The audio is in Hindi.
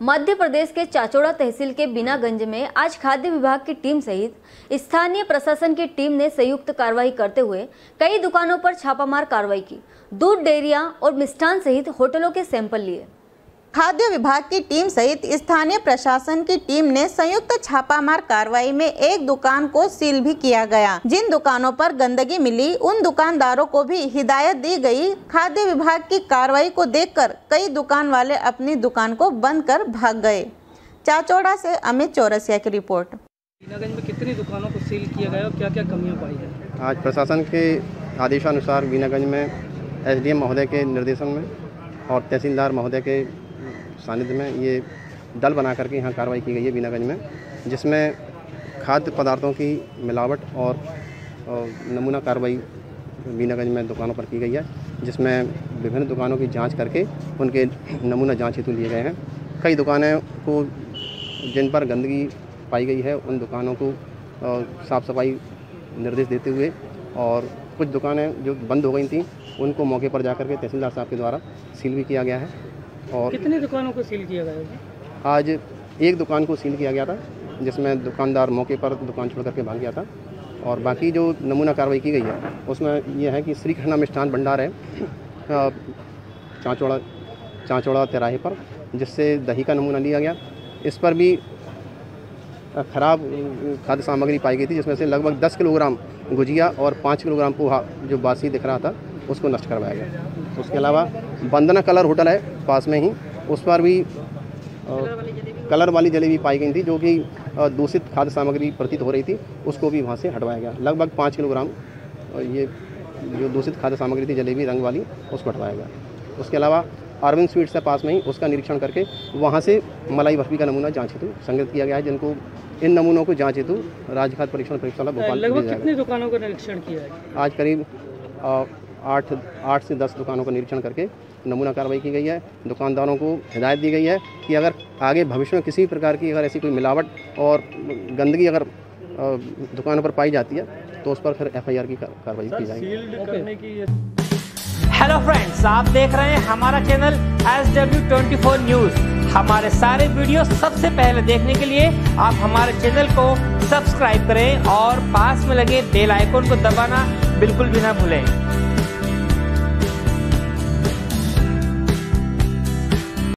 मध्य प्रदेश के चाचोड़ा तहसील के बिनागंज में आज खाद्य विभाग की टीम सहित स्थानीय प्रशासन की टीम ने संयुक्त कार्रवाई करते हुए कई दुकानों पर छापामार कार्रवाई की। दूध, डेयरिया और मिष्ठान सहित होटलों के सैंपल लिए। खाद्य विभाग की टीम सहित स्थानीय प्रशासन की टीम ने संयुक्त छापामार कार्रवाई में एक दुकान को सील भी किया गया। जिन दुकानों पर गंदगी मिली उन दुकानदारों को भी हिदायत दी गई। खाद्य विभाग की कार्रवाई को देखकर कई दुकान वाले अपनी दुकान को बंद कर भाग गए। चाचौड़ा से अमित चौरसिया की रिपोर्ट। बीनागंज में कितनी दुकानों को सील किया गया और क्या क्या कमियाँ पाई है? आज प्रशासन के आदेशानुसार बीनागंज में एसडीएम महोदय के निर्देशन में और तहसीलदार महोदय के सानिध्य में ये दल बना करके यहाँ कार्रवाई की गई है बीनागंज में, जिसमें खाद्य पदार्थों की मिलावट और नमूना कार्रवाई बीनागंज में दुकानों पर की गई है, जिसमें विभिन्न दुकानों की जाँच करके उनके नमूना जाँच हेतु लिए गए हैं। कई दुकानें को जिन पर गंदगी पाई गई है, उन दुकानों को साफ़ सफ़ाई निर्देश देते हुए और कुछ दुकानें जो बंद हो गई थी, उनको मौके पर जाकर के तहसीलदार साहब के द्वारा सील भी किया गया है। और कितनी दुकानों को सील किया गया आज एक दुकान को सील किया गया था जिसमें दुकानदार मौके पर दुकान छोड़ करके भाग गया था। और बाकी जो नमूना कार्रवाई की गई है उसमें यह है कि श्री कृष्णा मिष्ठान भंडार है चाँचौड़ा चाँचौड़ा तिराहे पर जिससे दही का नमूना लिया गया। इस पर भी खराब खाद्य सामग्री पाई गई थी जिसमें से लगभग 10 किलोग्राम गुजिया और 5 किलोग्राम पोहा जो बासी दिख रहा था उसको नष्ट करवाया गया। उसके अलावा वंदना कलर होटल है पास में ही। उस पर भी कलर वाली जलेबी पाई गई थी जो कि दूषित खाद्य सामग्री प्रतीत हो रही थी। उसको भी वहाँ से हटवाया गया। लगभग पाँच किलोग्राम ये जो दूषित खाद्य सामग्री थी जलेबी रंग वाली उसको हटवाया गया। उसके अलावा अरविंद स्वीट्स है पास में ही। उसका निरीक्षण करके वहाँ से मलाई बर्फ़ी का नमूना जाँच हेतु संग्रहित किया गया है जिनको इन नमूनों को जाँच हेतु राज्य खाद्य परीक्षण प्रयोगशाला भोपाल लगभग कितनी दुकानों का निरीक्षण किया है? आज करीब आठ आठ से दस दुकानों का निरीक्षण करके नमूना कार्रवाई की गई है। दुकानदारों को हिदायत दी गई है कि अगर आगे भविष्य में किसी प्रकार की अगर ऐसी कोई मिलावट और गंदगी अगर दुकानों पर पाई जाती है तो उस पर फिर एफआईआर की कार्रवाई की जाएगी। हेलो फ्रेंड्स आप देख रहे हैं हमारा channel S W twenty four news हमारे सारे वीडियो सबसे पहले देखने के लिए आप हमारे चैनल को सब्सक्राइब करें और पास में लगे बेल आइकोन को दबाना बिल्कुल भी ना भूलें।